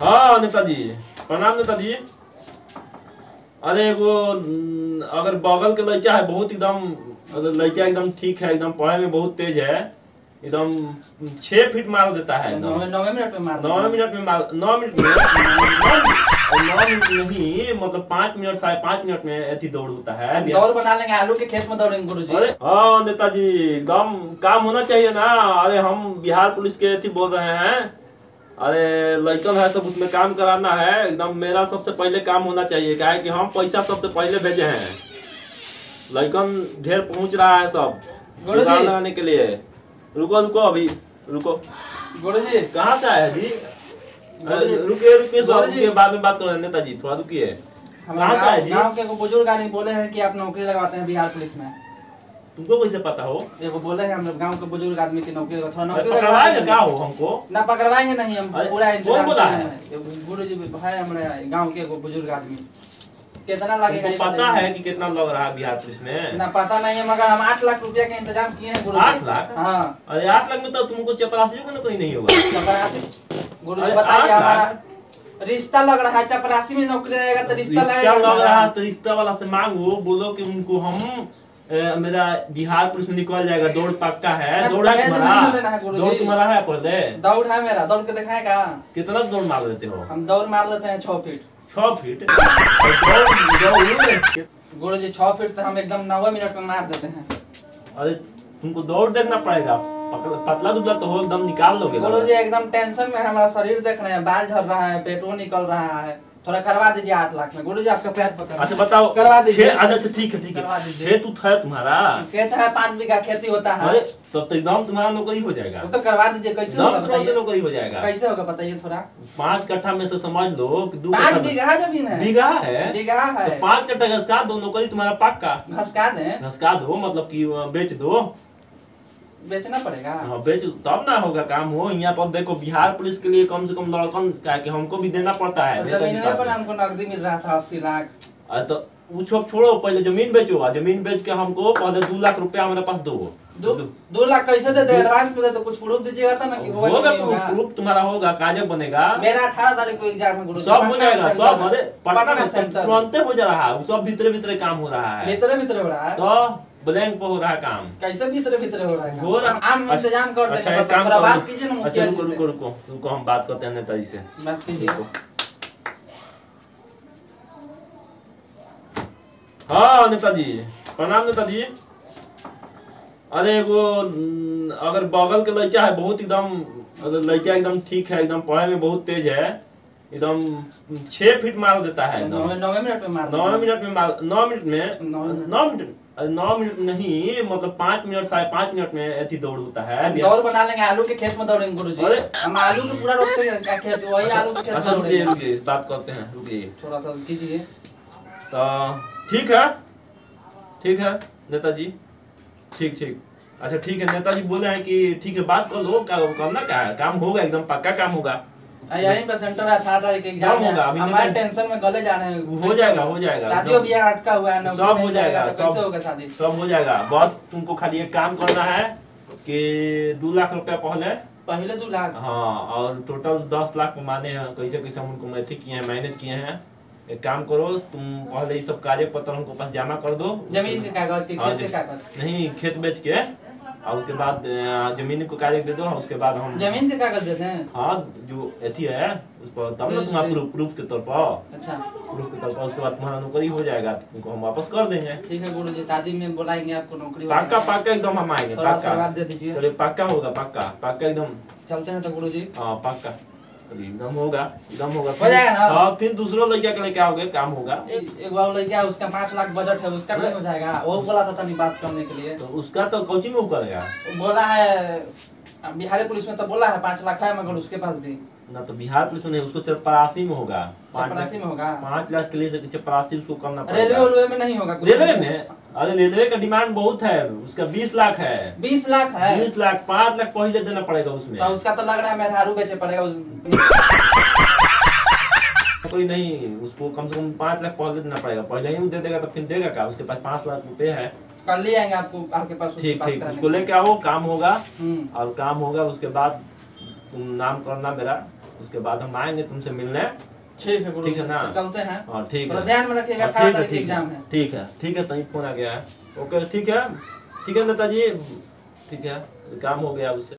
हाँ नेताजी प्रणाम नेताजी अरे वो अगर बगल के लड़का है बहुत एकदम अगर लड़का एकदम ठीक है एकदम पढ़ाई में बहुत तेज है एकदम छह फीट मार देता है नौवे मिनट में मार नौ मिनट में मार नौ मिनट में नौ नौ मिनट नहीं मतलब पाँच मिनट साढ़े पाँच मिनट में ऐसी दौड़ होता है दौड़ बना लेंगे आलू के खेत में दौड़ेंगे गुरु जी अरे हाँ नेताजी एकदम काम होना चाहिए ना अरे हम बिहार पुलिस के थी बोल रहे हैं अरे लड़कन है सब उसमें काम कराना है एकदम मेरा सबसे पहले काम होना चाहिए। क्या है कि हम पैसा सबसे पहले भेजे हैं। लड़कन ढेर पहुँच रहा है सब जुगाड़ लगाने के लिए। रुको रुको अभी रुको। जी। कहाँ से आए जी। रुकिए रुकिए सब जी। रुकिए बाद में बात करें नेताजी थोड़ा रुकिए। कहाँ से गाँव जी? बुज़ुर्ग आदमी बोले हैं कि आप नौकरी लगवाते हैं बिहार पुलिस में। तुमको कैसे पता हो? एगो बोले हैं हम लोग गाँव के बुज़ुर्ग आदमी की नौकरी थोड़ा नौकरी पकड़वाएगा लगवा हमको? ना पकड़वाएँगे नहीं हम पूरा कौन बोला है? गुरु जी है हमारे गाँव के एगो बुज़ुर्ग आदमी। कितना लगेगा पता है कि कितना लग रहा है बिहार पुलिस में ना पता नहीं है मगर हम आठ लाख रुपया का इंतज़ाम किए हैं गुरु आठ लाख? हाँ। अरे आठ लाख में तो तुमको चपरासी को ना कोई नहीं होगा? चपरासी? गुरु जी बताइए हमारा। रिश्ता लग रहा है चपरासी में नौकरी रहेगा तो रिश्ता लग रहा है तो रिश्ता वाला से मांगो बोलो कि उनको हम मेरा बिहार पुलिस में निकल जाएगा दौड़ पक्का है दौड़ तुम्हारा दौड़ तुम्हारा है पहले। दौड़ है मेरा दौड़ के दिखाएगा कितना दौड़ मार लेते हो? हम दौड़ मार लेते हैं छह फीट। छह फीट? गुरु जी छह फीट तो हम एकदम नौवे मिनट में मार देते हैं। अरे तुमको दौड़ देखना पड़ेगा। पतला दुबला तो हो एकदम निकाल लोगे। गुरु जी एकदम टेंशन में हमारा शरीर देख रहे हैं बाल झड़ रहा है पेटो निकल रहा है। थोड़ा करवा दीजिए आठ लाख में। गुरु जी आपका पैर पकड़ अच्छा बताओ। करवा दीजिए। अच्छा अच्छा ठीक है ठीक है। खेत उत है तुम्हारा? खेत है पाँच बीघा खेती होता है। अरे तब तो एकदम तुम्हारा नौकरी हो जाएगा। तो करवा दीजिए कैसे होगा नौकरी हो जाएगा। कैसे होगा बताइए थोड़ा। पाँच कट्ठा में से समझ लो कि दो पाँच बीघा ज़मीन है। बीघा है? बीघा है। तो पाँच कट्ठा घसका दो नौकरी तुम्हारा पक्का। घसका दें घसका दो मतलब की बेच दो। बेचना पड़ेगा। हाँ बेच। तब ना होगा काम। हो यहाँ पर देखो बिहार पुलिस के लिए कम से कम लड़कन क्या कि हमको भी देना पड़ता है। तो ज़मीन के पर हमको नकदी मिल रहा था अस्सी लाख। तो वो छोड़ छोड़ो पहले ज़मीन बेचो। ज़मीन बेच के हमको पहले दो लाख रुपया हमारे पास दो। दो दो। लाख कैसे दे एडवांस में दे तो कुछ प्रूफ दीजिएगा था ना कि होगा होगा होगा। प्रूफ तुम्हारा होगा कागज़ बनेगा। मेरा अठारह तारीख को एग्ज़ाम है सब हो जाएगा सब अरे पटना में तुरंते हो जा रहा है। सब भीतरे भीतरे काम हो रहा है। भीतरे भीतरे हो रहा है। तो ब्लैंक पे हो रहा है काम। कैसे भीतरे भीतरे हो रहा है हो रहा हम इंतज़ाम कर अच्छा देंगे एक काम थोड़ा करो। बात कीजिए ना अच्छा मुखिया रुको जी रुको रुको रुको हम बात करते हैं नेताजी से। बात कीजिए। रुको। हाँ नेताजी। प्रणाम नेताजी। अरे वो अगर बगल के लड़का है बहुत एकदम लड़का एकदम ठीक है एकदम पढ़ाई में बहुत तेज है एकदम छह फीट मार देता है नौवे मिनट में मार नौ मिनट में मार नौ मिनट में नौ मिनट। नौ मिनट नहीं मतलब पाँच मिनट साढ़े पाँच मिनट में ऐसी दौड़ होता है। दौड़ बना लेंगे आलू के खेत में दौड़ेंगे गुरु जी अरे। हम आलू के पूरा रोकते हैं क्या खेत वही आलू के खेत अच्छा रुकिए रुकिए बात करते हैं रुकिए। थोड़ा सा कीजिए। तो ठीक है? ठीक है नेताजी? ठीक ठीक। अच्छा ठीक है नेताजी बोले हैं कि ठीक है बात कर लो करना क्या है? काम होगा एकदम पक्का काम होगा। यहीं पे सेंटर है अठारह तारीख के एग्ज़ाम है। हमारे टेंशन में गले जा रहे हैं हो जाएगा हो जाएगा शादियों ब्याह अटका हुआ है नौकरी सब हो जाएगा तो सब होगा शादी? सब हो जाएगा। बस तुमको खाली एक काम करना है कि दो लाख रुपया पहले। पहले दो लाख? हाँ और टोटल दस लाख माने हैं। कैसे कैसे हम उनको मैथिक किए हैं मैनेज किए हैं। एक काम करो तुम पहले ये सब कार्य पत्र हमको पास जमा कर दो। ज़मीन के कागज़ के हाँ, खेत के कागज़? नहीं खेत बेच के। और उसके बाद ज़मीन को कागज़ दे दो उसके बाद हम ज़मीन के कागज़ देते हैं। हाँ जो अथी है उस पर तब ना तुम्हारा प्रूफ प्रूफ के तौर पर। अच्छा। प्रूफ के तौर पर उसके बाद तुम्हारा नौकरी हो जाएगा तो तुमको हम वापस कर देंगे। ठीक है गुरु जी शादी में बुलाएँगे आपको नौकरी पक्का। पक्का एकदम हम आएँगे पक्का। चलिए पक्का होगा पक्का। पक्का एकदम। चलते हैं तो गुरु जी हाँ पक्का। चलिए एकदम होगा एकदम होगा। हो जाएगा ना? हाँ फिर दूसरों लड़का के लेके आओगे काम होगा। एक बार लड़का उसका पाँच लाख बजट है उसका भी हो जाएगा। वो बोला था तनी बात करने के लिए। तो उसका तो कोचिंग में करेगा बोला है बिहारी पुलिस में तो बोला है पाँच लाख है मगर उसके पास भी। ना तो बिहार पुलिस में नहीं उसको चपरासी में होगा। चपरासी में होगा। पाँच लाख के लिए चपरासी उसको करना रेलवे पड़ेगा। में नहीं होगा रेलवे में? अरे रेलवे का डिमांड बहुत है। उसका बीस लाख है। बीस लाख है। बीस लाख पाँच लाख पहले देना पड़ेगा उसमें। तो उसका तो लग रहा है बेचे पड़ेगा. कोई नहीं उसको कम से कम पाँच लाख पहले देना पड़ेगा। पहले ही दे देगा तो फिर देगा क्या? उसके पास पाँच लाख रुपए है। कल ले आएँगे आपको आपके पास ठीक ठीक। उसको लेके आओ काम होगा। हम्म। और काम होगा उसके बाद तुम नाम करना मेरा। उसके बाद हम आएँगे तुमसे मिलने। ठीक है ठीक है ना? तो चलते हैं। हाँ ठीक है। ध्यान में रखिएगा हाँ, अठारह ठीक है तारीख ठीक एग्ज़ाम है। ठीक है ठीक है तभी फ़ोन आ गया है। ओके ठीक है ठीक है नेताजी ठीक है काम हो गया उससे।